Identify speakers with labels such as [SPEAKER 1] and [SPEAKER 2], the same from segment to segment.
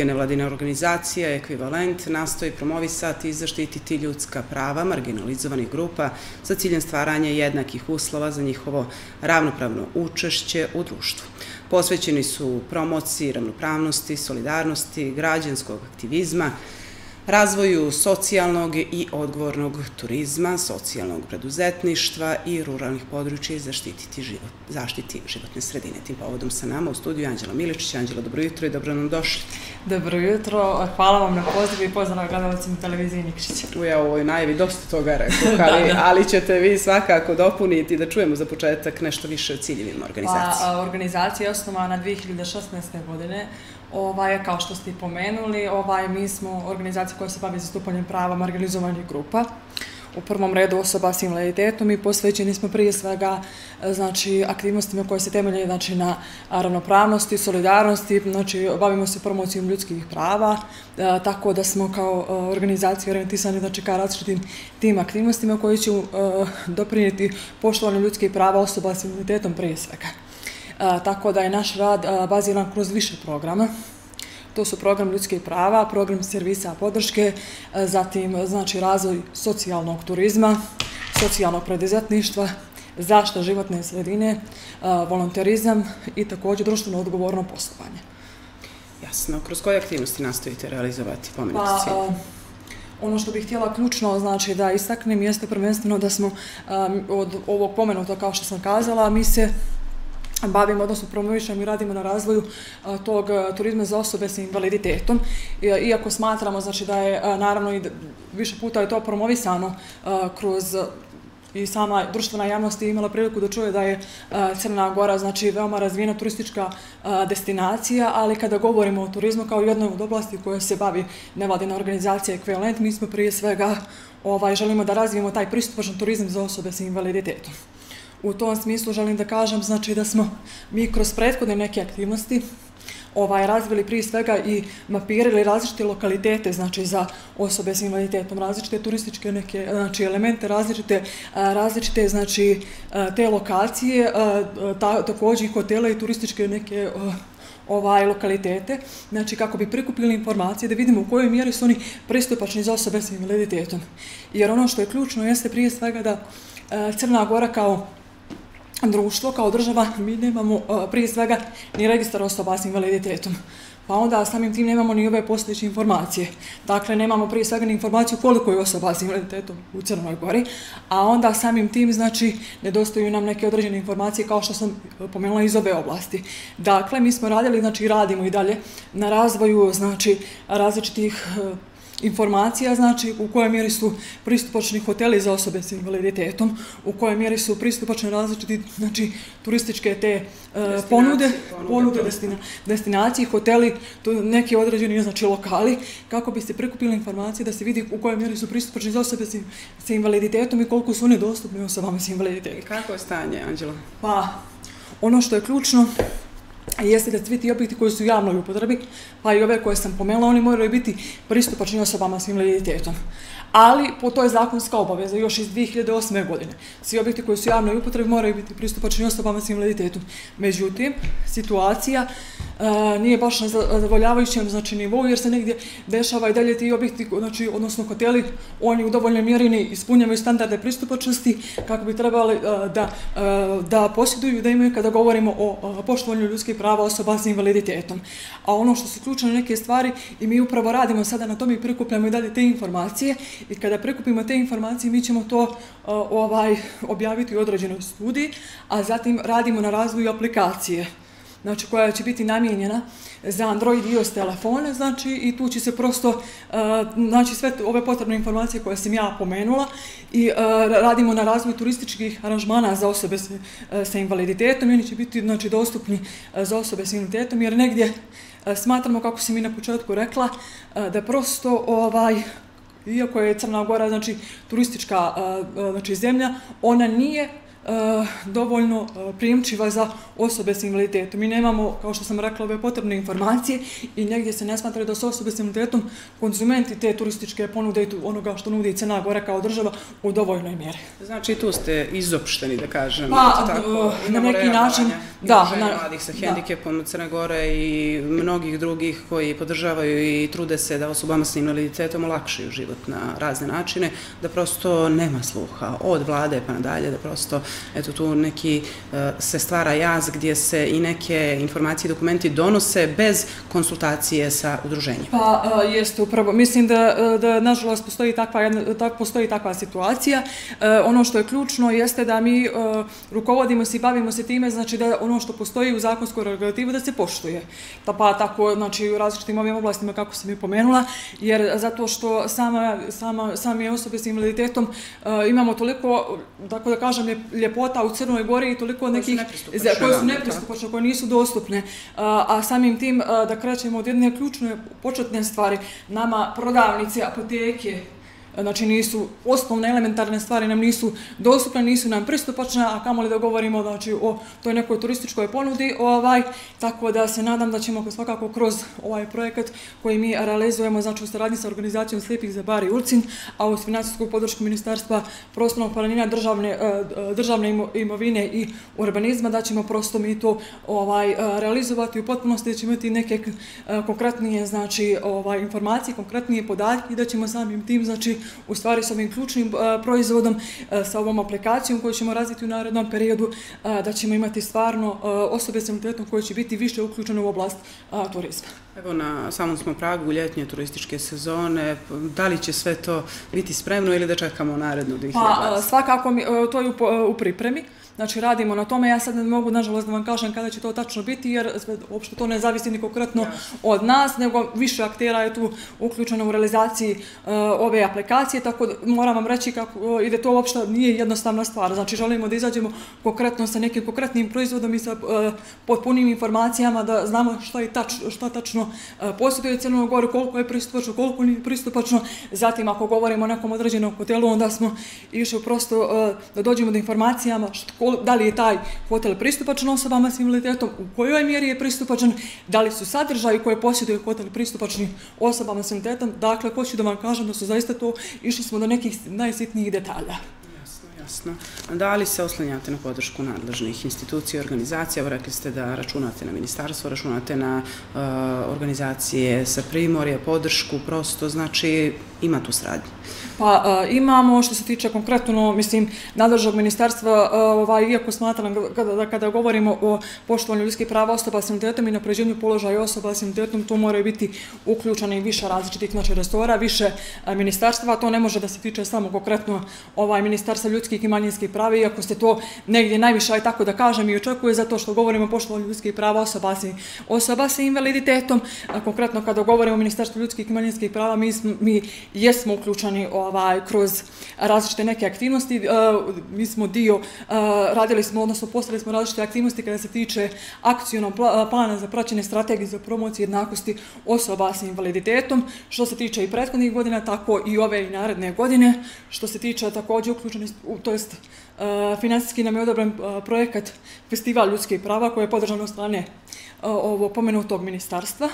[SPEAKER 1] Nevladina organizacija Ekvivalent nastoji promovisati i zaštititi ljudska prava marginalizovanih grupa sa ciljem stvaranja jednakih uslova za njihovo ravnopravno učešće u društvu. Posvećeni su promociji ravnopravnosti, solidarnosti, građanskog aktivizma, razvoju socijalnog i odgovornog turizma, socijalnog preduzetništva i ruralnih područja i zaštititi život, zaštiti životne sredine. Tim povodom sa nama u studiju Anđela Miličić. Anđela, dobro jutro i dobro nam došli.
[SPEAKER 2] Dobro jutro, hvala vam na pozivu i pozdrav gledalacima televiziji Nikšića.
[SPEAKER 1] U ja ovoj najavi dosta toga rekao, ali, da, da. ali ćete vi svakako dopuniti da čujemo za početak nešto više o ciljevima organizacije.
[SPEAKER 2] Pa, organizacija je osnovana 2016. godine Ovaj, kao što ste i pomenuli, ovaj, mi smo organizacija koja se bavi zastupanjem prava marginalizovanih grupa. U prvom redu osoba s invaliditetom i posvećeni smo prije svega e, znači, aktivnostima koje se temelje znači, na ravnopravnosti, solidarnosti, znači, bavimo se promocijom ljudskih prava, e, tako da smo kao e, organizacija orientisani znači, ka različitim tim aktivnostima koji će e, doprinijeti poštovanju ljudskih prava osoba s invaliditetom prije svega e, tako da je naš rad e, baziran kroz više programa. To su program ljudske prava, program servisa podrške, zatim znači razvoj socijalnog turizma, socijalnog preduzetništva, zašta životne sredine, volonterizam i također društveno odgovorno poslovanje.
[SPEAKER 1] Jasno. Kroz koje aktivnosti nastojite realizovati pomenuti pa,
[SPEAKER 2] Ono što bih htjela ključno znači da istaknem jeste prvenstveno da smo od ovog pomenuta, kao što sam kazala, mi se bavimo, odnosno promovišemo i radimo na razvoju e, tog e, turizma za osobe s invaliditetom. E, iako smatramo znači, da je naravno i više puta je to promovisano kroz i sama društvena javnost je imala priliku da čuje da je Crna Gora znači veoma razvijena turistička destinacija, ali kada govorimo o turizmu kao jednoj od oblasti koja se bavi nevladina organizacija Ekvivalent, mi smo prije svega ovaj, želimo da razvijemo taj pristupačan turizam za osobe s invaliditetom. U tom smislu želim da kažem znači da smo mi kroz prethodne neke aktivnosti ovaj razvili prije svega i mapirali različite lokalitete znači za osobe s invaliditetom različite turističke neke znači elemente različite različite znači te lokacije ta, također i hotele i turističke neke ovaj lokalitete znači kako bi prikupili informacije da vidimo u kojoj mjeri su oni pristupačni za osobe s invaliditetom. Jer ono što je ključno jeste prije svega da Crna Gora kao društvo, kao država, mi nemamo e, prije svega ni registar osoba s invaliditetom. Pa onda samim tim nemamo ni ove postojeće informacije. Dakle, nemamo prije svega ni informaciju koliko je osoba s invaliditetom u Crnoj Gori, a onda samim tim, znači, nedostaju nam neke određene informacije kao što sam e, pomenula iz ove oblasti. Dakle, mi smo radili, znači, radimo i dalje na razvoju, znači, različitih e, informacija, znači u kojoj mjeri su pristupačni hoteli za osobe s invaliditetom, u kojoj mjeri su pristupačne različiti znači, turističke te uh, ponude, ponude destina, destinacije, hoteli, to neki određeni znači, lokali, kako bi se prikupili informacije da se vidi u kojoj mjeri su pristupačni za osobe s invaliditetom i koliko su oni dostupni osobama s invaliditetom. I
[SPEAKER 1] kako je stanje, Anđela?
[SPEAKER 2] Pa, ono što je ključno, jeste da svi ti objekti koji su u javnoj upotrebi, pa i ove koje sam pomenula, oni moraju biti pristupačni osobama s invaliditetom ali po toj zakonska obaveza još iz 2008. godine. Svi objekti koji su javnoj upotrebi moraju biti pristupačni osobama s invaliditetom. Međutim, situacija uh, nije baš na zadovoljavajućem znači, nivou, jer se negdje dešava i dalje ti objekti, znači, odnosno hoteli, oni u dovoljnoj mjeri ne ispunjavaju standarde pristupačnosti kako bi trebali uh, da, uh, da posjeduju da imaju kada govorimo o poštovanju ljudskih prava osoba s invaliditetom. A ono što su ključne neke stvari i mi upravo radimo sada na tom i prikupljamo i dalje te informacije I kada prekupimo te informacije, mi ćemo to uh, ovaj objaviti u određenoj studiji, a zatim radimo na razvoju aplikacije znači koja će biti namijenjena za Android i iOS telefone, znači i tu će se prosto, uh, znači sve ove potrebne informacije koje sam ja pomenula i uh, radimo na razvoju turističkih aranžmana za osobe sa, uh, e, sa invaliditetom i oni će biti znači, dostupni uh, za osobe s invaliditetom jer negdje uh, smatramo, kako sam i na početku rekla, uh, da prosto ovaj, iako je Crna Gora znači turistička eh, eh, znači zemlja, ona nije dovoljno primčiva za osobe s invaliditetom. Mi nemamo, kao što sam rekla, ove potrebne informacije i negdje se ne smatra da su osobe s invaliditetom konzumenti te turističke ponude i onoga što nudi Cena Gora kao država u dovoljnoj mjeri.
[SPEAKER 1] Znači tu ste izopšteni, da kažem.
[SPEAKER 2] Pa, tako, na neki način,
[SPEAKER 1] da. Na, mladih sa hendikepom Crne Gore i mnogih drugih koji podržavaju i trude se da osobama s invaliditetom olakšaju život na razne načine, da prosto nema sluha od vlade pa nadalje, da prosto eto tu neki e, se stvara jaz gdje se i neke informacije i dokumenti donose bez konsultacije sa udruženjem.
[SPEAKER 2] Pa e, jeste upravo. Mislim da, e, da nažalost postoji takva, jedna, tak, postoji takva situacija. Ono što je ključno jeste da mi rukovodimo se i bavimo se time, znači da ono što postoji u zakonskoj regulativu da se poštuje. Pa, pa tako, znači u različitim ovim oblastima kako sam i pomenula, jer zato što sama, sama, sami osobe s invaliditetom imamo toliko, tako da kažem, ljepota u Crnoj Gori i toliko nekih koje su nepristupačne, koje nisu dostupne. A samim tim da krećemo od jedne ključne početne stvari, nama prodavnice, apoteke, znači nisu osnovne elementarne stvari nam nisu dostupne, nisu nam pristupačne, a kamoli da govorimo znači, o toj nekoj turističkoj ponudi, ovaj, tako da se nadam da ćemo svakako kroz ovaj projekat koji mi realizujemo znači, u saradnji sa organizacijom Slijepih za Bari Ulcin, a uz finansijsku podršku Ministarstva prostornog planina državne, e, državne imovine i urbanizma, da ćemo prosto mi to ovaj, e, realizovati u potpunosti, da ćemo imati neke e, konkretnije znači, ovaj, informacije, konkretnije podatke i da ćemo samim tim znači, u stvari sa ovim ključnim uh, proizvodom, uh, sa ovom aplikacijom koju ćemo razviti u narednom periodu, uh, da ćemo imati stvarno osobe s imunitetom koje će biti više uključene u oblast turizma.
[SPEAKER 1] Evo na samom smo pragu ljetnje turističke sezone, da li će sve to biti spremno ili da čekamo narednu 2020?
[SPEAKER 2] Pa svakako mi, to je u, u pripremi. Znači, radimo na tome. Ja sad ne mogu, nažalost, da vam kažem kada će to tačno biti, jer uopšte to ne zavisi ni konkretno od nas, nego više aktera je tu uključeno u realizaciji uh, ove aplikacije, tako da moram vam reći kako uh, ide to uopšte nije jednostavna stvar. Znači, želimo da izađemo konkretno sa nekim konkretnim proizvodom i sa uh, potpunim informacijama da znamo šta je tač, šta tačno uh, posjeduje Crnog Goru, koliko je pristupačno, koliko nije pristupačno. Zatim, ako govorimo o nekom određenom hotelu, onda smo išli prosto uh, da dođemo do informacijama da li je taj hotel pristupačan osobama s invaliditetom, u kojoj mjeri je pristupačan, da li su sadržaji koje posjeduje hotel pristupačni osobama s invaliditetom. Dakle, hoću da vam kažem da su zaista to, išli smo do nekih najsitnijih detalja.
[SPEAKER 1] Jasno. Da li se oslanjate na podršku nadležnih institucija i organizacija? Rekli ste da računate na ministarstvo, računate na uh, organizacije sa primorje, podršku, prosto, znači ima tu sradnje.
[SPEAKER 2] Pa e, imamo što se tiče konkretno, mislim, nadležnog ministarstva, e, ovaj, iako smatram kada, da, kada govorimo o poštovanju ljudskih prava osoba s invaliditetom i napređenju položaja osoba s invaliditetom, to moraju biti uključeni više različitih znači, restora, više e, ministarstva, to ne može da se tiče samo konkretno ovaj ministarstva ljudskih i manjinskih prava, iako ste to negdje najviše, aj tako da kažem, i očekuje zato što govorimo o poštovanju ljudskih prava osoba s, osoba s invaliditetom. Konkretno kada govorimo o ministarstvu ljudskih i manjinskih prava, mi, mi jesmo uključeni ovaj, kroz različite neke aktivnosti. Uh, mi smo dio, uh, radili smo, odnosno postali smo različite aktivnosti kada se tiče akcijnog e, plana za praćene strategije za promociju jednakosti osoba s invaliditetom, što se tiče i prethodnih godina, tako i ove i naredne godine, što se tiče također uključenosti, to jest uh, finansijski nam je odobren uh, projekat Festival ljudskih prava koji je podržan od strane uh, ovo pomenutog ministarstva.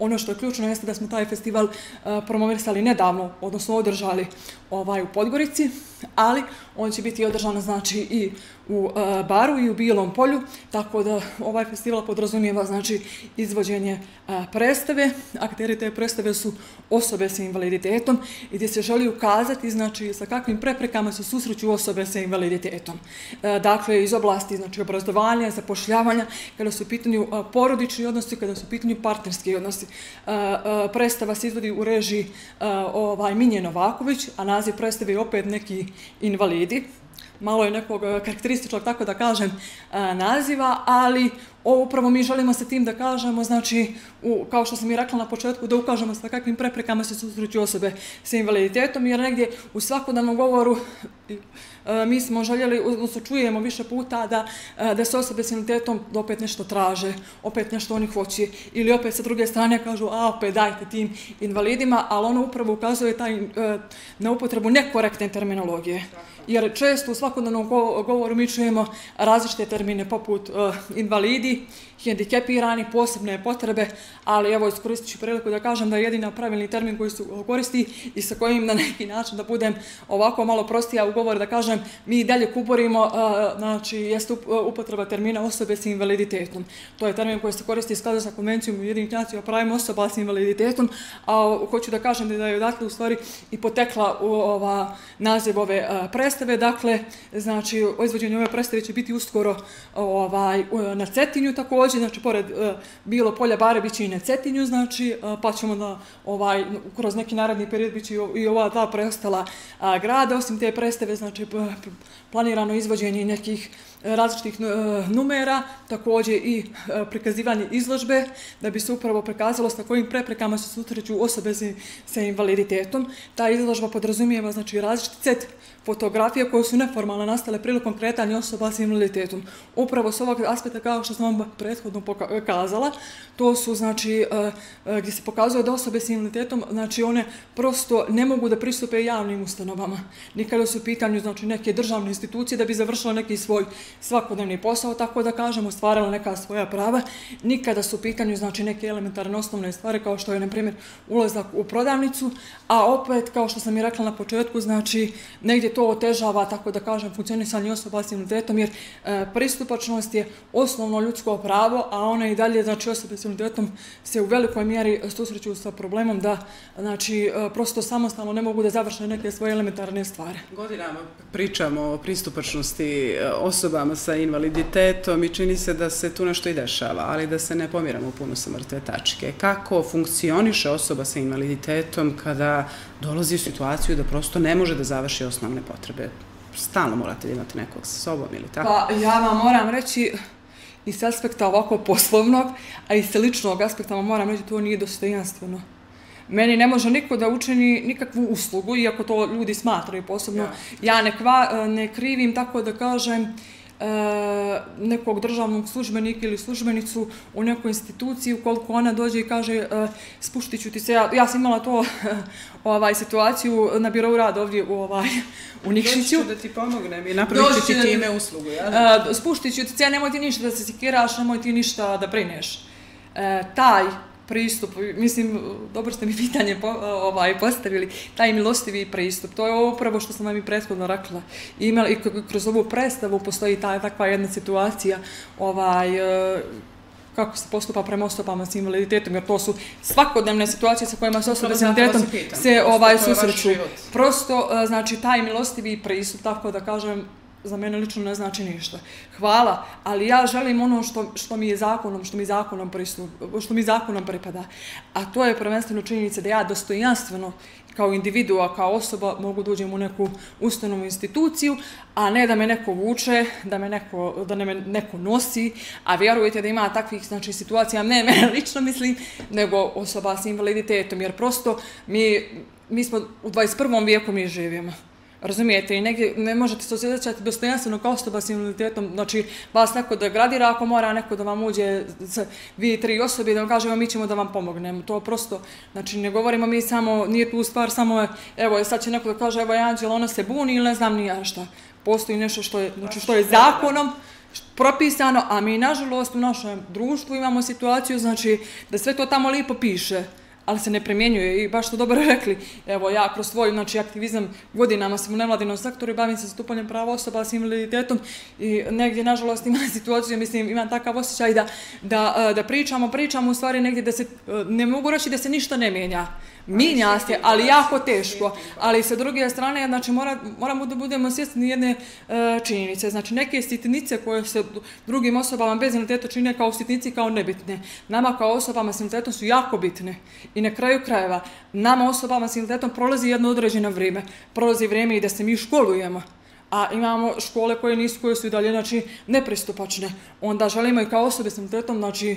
[SPEAKER 2] Ono što je ključno jeste da smo taj festival e, promovirsali nedavno, odnosno održali ovaj u Podgorici, ali on će biti održan znači i u e, Baru i u Bilom polju, tako da ovaj festival podrazumijeva znači izvođenje e, predstave. Akteri te predstave su osobe sa invaliditetom i gdje se želi ukazati znači sa kakvim preprekama se susreću osobe sa invaliditetom. Dakle, iz oblasti znači obrazovanja, zapošljavanja, kada su u pitanju porodični odnosi, kada su u pitanju partnerski odnosi. Eh, eh, predstava se izvodi u režiji eh, ovaj Minje Novaković, a naziv predstave opet neki invalidi. Malo je nekog karakterističnog, tako da kažem, naziva, ali ovo upravo mi želimo sa tim da kažemo, znači, u, kao što sam i rekla na početku, da ukažemo sa kakvim preprekama se susreću osobe sa invaliditetom, jer negdje u svakodnevnom govoru E, mi smo željeli, odnosno čujemo više puta da, e, da se osobe s invaliditetom opet nešto traže, opet nešto oni hoće, ili opet sa druge strane kažu, a opet dajte tim invalidima, ali ono upravo ukazuje taj, e, na upotrebu nekorektne terminologije. Jer često u svakodnevnom govoru mi čujemo različite termine poput e, invalidi, hendikepirani, posebne potrebe, ali evo iskoristit ću priliku da kažem da je jedina pravilni termin koji se koristi i sa kojim na neki način da budem ovako malo prostija u govor da kažem mi dalje kuborimo, znači jeste upotreba termina osobe s invaliditetom. To je termin koji se koristi skladu sa konvencijom jedinih nacija o pravima osoba s invaliditetom, a hoću da kažem da je odatle u stvari i potekla u ova naziv ove predstave, dakle, znači, o izvođenju ove predstave će biti uskoro ovaj, na Cetinju takođe, znači, pored e, uh, bilo polja bare, i na Cetinju, znači, uh, pa ćemo da, ovaj, kroz neki naredni period biće i ova dva preostala uh, grada, osim te predstave, znači, planirano izvođenje nekih e, različitih e, numera, također i e, prikazivanje izložbe, da bi se upravo prikazalo sa kojim preprekama se sutreću osobe sa invaliditetom. Ta izložba podrazumijeva znači, različiti set fotografije koje su neformalno nastale prilikom kretanja osoba sa invaliditetom. Upravo s ovog aspekta, kao što sam vam prethodno pokazala, to su, znači, gdje se pokazuje da osobe sa invaliditetom, znači, one prosto ne mogu da pristupe javnim ustanovama. Nikada su u pitanju, znači, neke državne institucije da bi završila neki svoj svakodnevni posao, tako da kažemo, ostvarala neka svoja prava. Nikada su u pitanju, znači, neke elementarne osnovne stvari, kao što je, na primjer, ulazak u prodavnicu, a opet, kao što sam i rekla na početku, znači, negdje to otežava, tako da kažem, funkcionisanje osoba s invaliditetom, jer e, pristupačnost je osnovno ljudsko pravo, a ona i dalje, znači, osobe s invaliditetom se u velikoj mjeri susreću sa problemom da, znači, e, prosto samostalno ne mogu da završe neke svoje elementarne stvari.
[SPEAKER 1] Godinama pričamo o pristupačnosti e, osobama sa invaliditetom i čini se da se tu nešto i dešava, ali da se ne pomiramo puno sa mrtve tačke. Kako funkcioniše osoba sa invaliditetom kada dolazi u situaciju da prosto ne može da završi osnovne potrebe? Stalno morate da imate nekog sa sobom ili tako?
[SPEAKER 2] Pa ja vam moram reći, iz aspekta ovako poslovnog, a i sa ličnog aspekta vam moram reći, to nije dostojanstveno. Meni ne može niko da učini nikakvu uslugu, iako to ljudi smatraju posebno. Ja ne, kva, ne krivim, tako da kažem, E, nekog državnog službenika ili službenicu u nekoj instituciji, ukoliko ona dođe i kaže e, spuštit ću ti se, ja, ja sam imala to ovaj, situaciju na birovu rada ovdje u, ovaj, u Nikšiću.
[SPEAKER 1] Doći da ti pomognem i napravit ću ti time uslugu,
[SPEAKER 2] ja? E, spuštit ću ti se, nemoj ti ništa da se sikiraš, nemoj ti ništa da brineš. E, taj pristup, mislim, dobro ste mi pitanje po, ovaj, postavili, taj milostivi pristup, to je upravo što sam vam i prethodno rekla. Imala, I kroz ovu predstavu postoji ta, takva jedna situacija, ovaj, e, kako se postupa prema osobama s invaliditetom, jer to su svakodnevne situacije sa kojima se osobe s invaliditetom se ovaj, susreću. Prosto, e, znači, taj milostivi pristup, tako da kažem, za mene lično ne znači ništa. Hvala, ali ja želim ono što, što mi je zakonom, što mi zakonom pristup, što mi zakonom pripada. A to je prvenstveno činjenica da ja dostojanstveno kao individua, kao osoba mogu da uđem u neku ustanovu instituciju, a ne da me neko vuče, da me neko, da ne me neko nosi, a vjerujete da ima takvih znači, situacija, ne mene lično mislim, nego osoba s invaliditetom, jer prosto mi, mi smo u 21. vijeku mi živimo. Razumijete, i negdje ne možete se osjećati dostojanstveno kao osoba s invaliditetom, znači vas neko da gradira ako mora neko da vam uđe sa dvije, tri osobe i da vam kažemo mi ćemo da vam pomognemo. To prosto, znači ne govorimo mi samo, nije tu stvar samo, evo e, sad će neko da kaže evo je Anđela, ona se buni ili ne znam ni ja šta. Postoji nešto što je, znači, što je zakonom propisano, a mi nažalost u našem društvu imamo situaciju, znači da sve to tamo lipo piše ali se ne premjenjuje i baš što dobro rekli, evo ja kroz svoj znači, aktivizam godinama sam u nevladinom sektoru i bavim se zastupanjem prava osoba s invaliditetom i negdje nažalost imam situaciju, mislim imam takav osjećaj da, da, e, da pričamo, pričamo u stvari negdje da se, e, ne mogu reći da se ništa ne mijenja, minja se, ali jako teško. Ali sa druge strane, znači, mora, moramo da budemo svjesni jedne uh, činjenice. Znači, neke sitnice koje se drugim osobama bez invaliditeta čine kao sitnici, kao nebitne. Nama kao osobama s invaliditetom su jako bitne. I na kraju krajeva, nama osobama s invaliditetom prolazi jedno određeno vrijeme. Prolazi vrijeme i da se mi školujemo a imamo škole koje nisu, koje su i dalje, znači, nepristupačne. Onda želimo i kao osobe s invaliditetom, znači, e,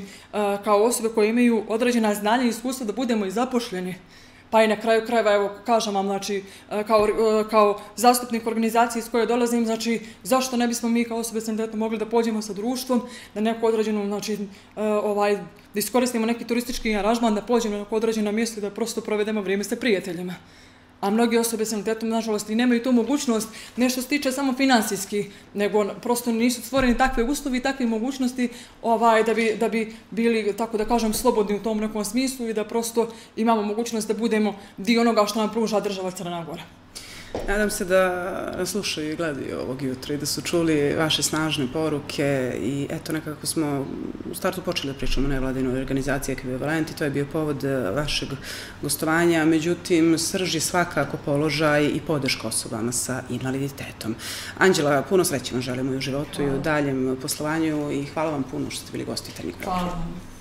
[SPEAKER 2] kao osobe koje imaju određena znanja i iskustva da budemo i zapošljeni. Pa i na kraju krajeva, evo, kažem vam, znači, e, kao, e, kao zastupnik organizacije iz koje dolazim, znači, zašto ne bismo mi kao osobe s invaliditetom mogli da pođemo sa društvom, da neko određenu, znači, ovaj, da iskoristimo neki turistički aranžman, da pođemo na neko određeno mjesto i da prosto provedemo vrijeme sa prijateljima a mnogi osobe s invaliditetom, nažalost, i nemaju tu mogućnost nešto se tiče samo finansijski, nego ono, prosto nisu stvoreni takve uslovi i takve mogućnosti ovaj, da, bi, da bi bili, tako da kažem, slobodni u tom nekom smislu i da prosto imamo mogućnost da budemo dio onoga što nam pruža država Crna Gora.
[SPEAKER 1] Nadam se da slušaju i gledaju ovog jutra i da su čuli vaše snažne poruke i eto nekako smo u startu počeli da pričamo o nevladinoj organizaciji ekvivalenti, to je bio povod e, vašeg gostovanja, međutim srži svakako položaj i podrška osobama sa invaliditetom. Anđela, puno sreće vam želimo i u životu i u daljem poslovanju i hvala vam puno što ste bili gostitelji.
[SPEAKER 2] Hvala vam.